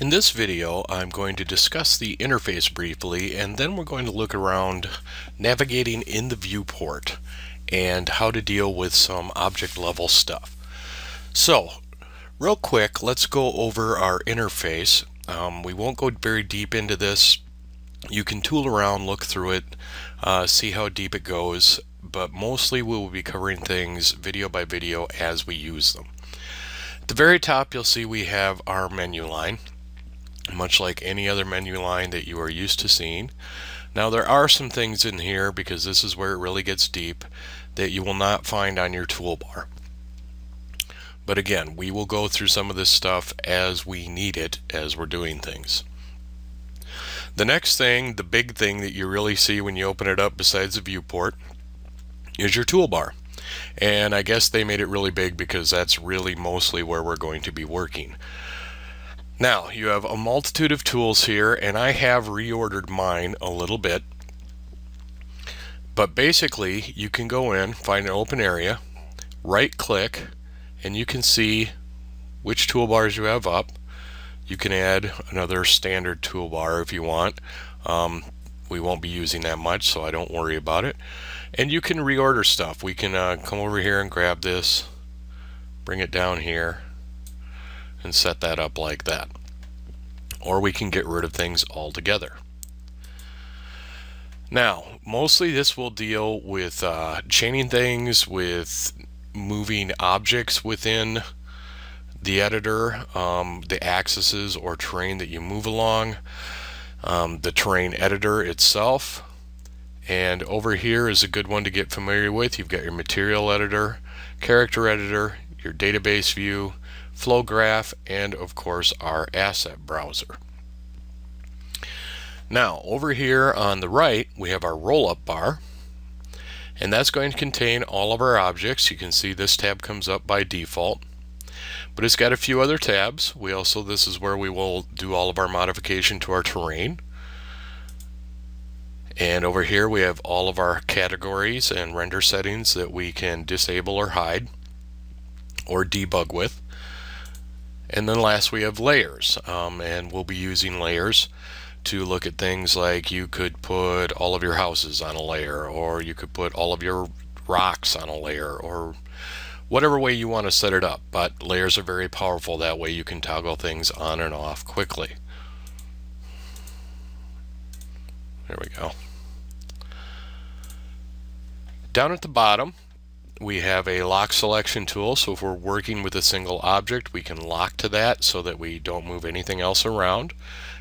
In this video I'm going to discuss the interface briefly and then we're going to look around navigating in the viewport and how to deal with some object level stuff. So real quick let's go over our interface. Um, we won't go very deep into this. You can tool around, look through it, uh, see how deep it goes, but mostly we will be covering things video by video as we use them. At the very top you'll see we have our menu line much like any other menu line that you are used to seeing. Now there are some things in here because this is where it really gets deep that you will not find on your toolbar. But again, we will go through some of this stuff as we need it as we're doing things. The next thing, the big thing that you really see when you open it up besides the viewport is your toolbar. And I guess they made it really big because that's really mostly where we're going to be working. Now, you have a multitude of tools here, and I have reordered mine a little bit. But basically, you can go in, find an open area, right-click, and you can see which toolbars you have up. You can add another standard toolbar if you want. Um, we won't be using that much, so I don't worry about it. And you can reorder stuff. We can uh, come over here and grab this, bring it down here, and set that up like that. Or we can get rid of things altogether. Now, mostly this will deal with uh, chaining things, with moving objects within the editor, um, the axes or terrain that you move along, um, the terrain editor itself, and over here is a good one to get familiar with. You've got your material editor, character editor, your database view, flow graph, and of course our asset browser. Now over here on the right we have our roll-up bar and that's going to contain all of our objects. You can see this tab comes up by default but it's got a few other tabs. We also this is where we will do all of our modification to our terrain. And over here we have all of our categories and render settings that we can disable or hide or debug with. And then last we have layers, um, and we'll be using layers to look at things like you could put all of your houses on a layer, or you could put all of your rocks on a layer, or whatever way you want to set it up. But layers are very powerful. That way you can toggle things on and off quickly. There we go. Down at the bottom, we have a lock selection tool, so if we're working with a single object, we can lock to that so that we don't move anything else around.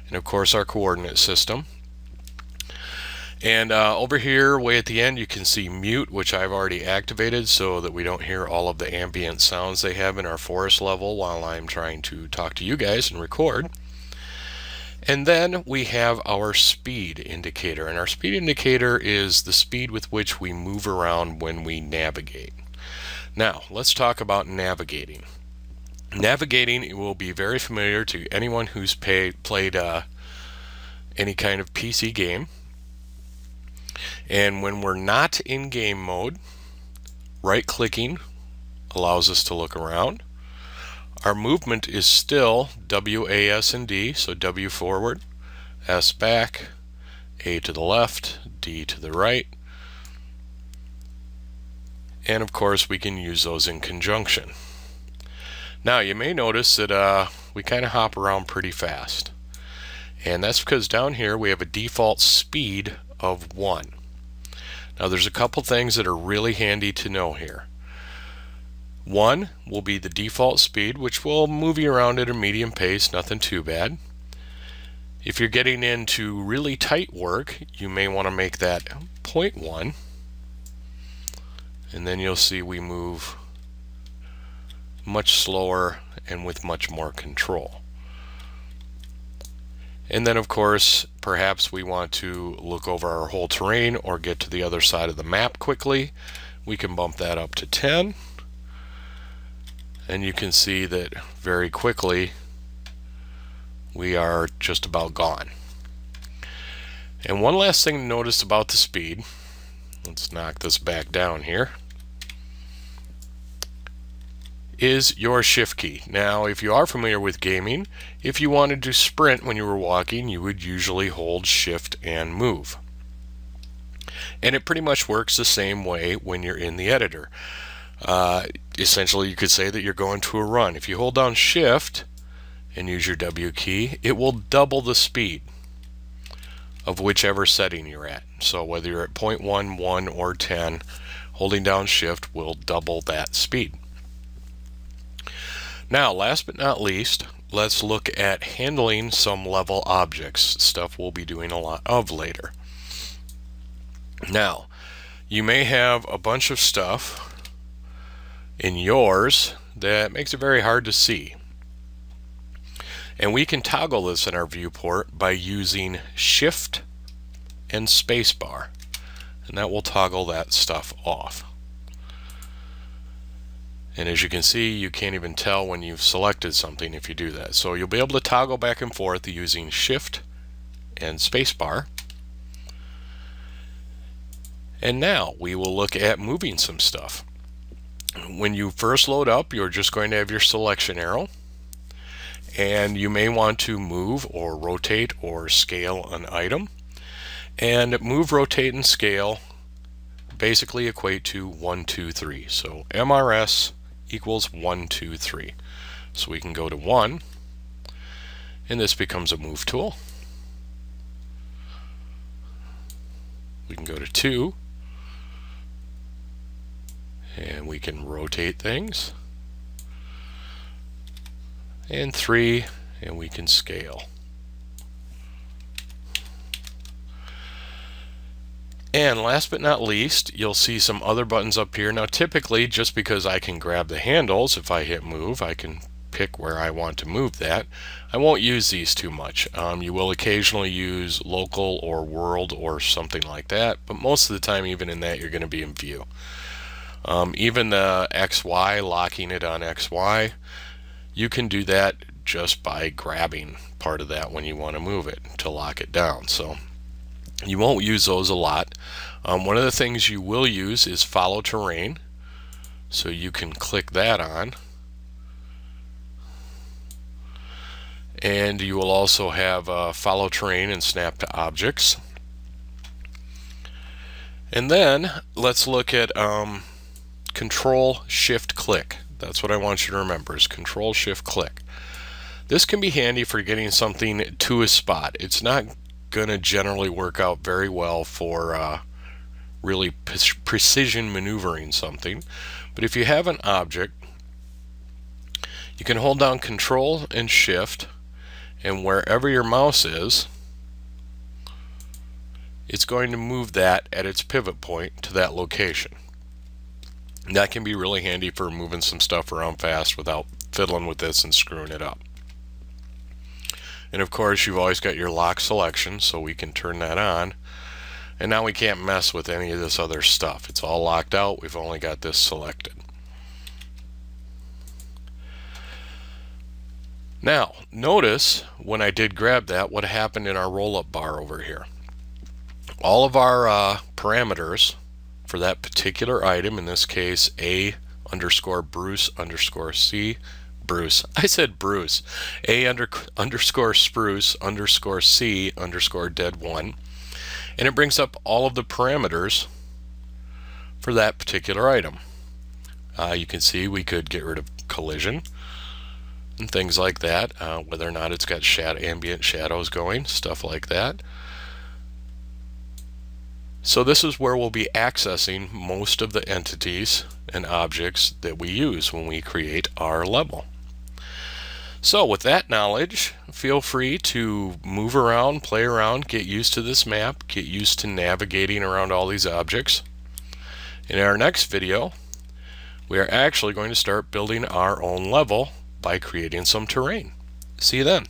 And of course our coordinate system. And uh, over here, way at the end, you can see mute, which I've already activated so that we don't hear all of the ambient sounds they have in our forest level while I'm trying to talk to you guys and record. And then we have our speed indicator. And our speed indicator is the speed with which we move around when we navigate. Now, let's talk about navigating. Navigating will be very familiar to anyone who's pay, played uh, any kind of PC game. And when we're not in game mode, right clicking allows us to look around. Our movement is still W, A, S, and D, so W forward, S back, A to the left, D to the right. And of course we can use those in conjunction. Now you may notice that uh, we kind of hop around pretty fast. And that's because down here we have a default speed of 1. Now there's a couple things that are really handy to know here. One will be the default speed, which will move you around at a medium pace, nothing too bad. If you're getting into really tight work, you may want to make that 0.1. And then you'll see we move much slower and with much more control. And then of course, perhaps we want to look over our whole terrain or get to the other side of the map quickly. We can bump that up to 10 and you can see that very quickly we are just about gone. And one last thing to notice about the speed, let's knock this back down here, is your shift key. Now, if you are familiar with gaming, if you wanted to sprint when you were walking, you would usually hold shift and move. And it pretty much works the same way when you're in the editor. Uh, essentially, you could say that you're going to a run. If you hold down shift and use your W key, it will double the speed of whichever setting you're at. So whether you're at 0.1, 1, or 10, holding down shift will double that speed. Now, last but not least, let's look at handling some level objects, stuff we'll be doing a lot of later. Now, you may have a bunch of stuff in yours that makes it very hard to see. And we can toggle this in our viewport by using Shift and Spacebar. And that will toggle that stuff off. And as you can see, you can't even tell when you've selected something if you do that. So you'll be able to toggle back and forth using Shift and Spacebar. And now we will look at moving some stuff. When you first load up, you're just going to have your selection arrow. And you may want to move or rotate or scale an item. And move, rotate, and scale basically equate to 1, 2, 3. So MRS equals 1, 2, 3. So we can go to 1, and this becomes a move tool. We can go to 2, and we can rotate things. And 3, and we can scale. And last but not least, you'll see some other buttons up here. Now typically, just because I can grab the handles, if I hit move, I can pick where I want to move that. I won't use these too much. Um, you will occasionally use local or world or something like that, but most of the time even in that you're going to be in view. Um, even the XY, locking it on XY, you can do that just by grabbing part of that when you want to move it to lock it down. So you won't use those a lot. Um, one of the things you will use is follow terrain. So you can click that on. And you will also have uh, follow terrain and snap to objects. And then let's look at um, control shift click. That's what I want you to remember is control shift click. This can be handy for getting something to a spot. It's not going to generally work out very well for uh, really precision maneuvering something. But if you have an object, you can hold down Control and Shift, and wherever your mouse is, it's going to move that at its pivot point to that location. That can be really handy for moving some stuff around fast without fiddling with this and screwing it up. And of course, you've always got your lock selection, so we can turn that on. And now we can't mess with any of this other stuff. It's all locked out. We've only got this selected. Now, notice when I did grab that, what happened in our roll-up bar over here. All of our uh, parameters for that particular item, in this case A underscore Bruce underscore C Bruce. I said Bruce. A under, underscore spruce underscore C underscore dead one. And it brings up all of the parameters for that particular item. Uh, you can see we could get rid of collision and things like that, uh, whether or not it's got shadow, ambient shadows going, stuff like that. So this is where we'll be accessing most of the entities and objects that we use when we create our level. So with that knowledge, feel free to move around, play around, get used to this map, get used to navigating around all these objects. In our next video, we are actually going to start building our own level by creating some terrain. See you then.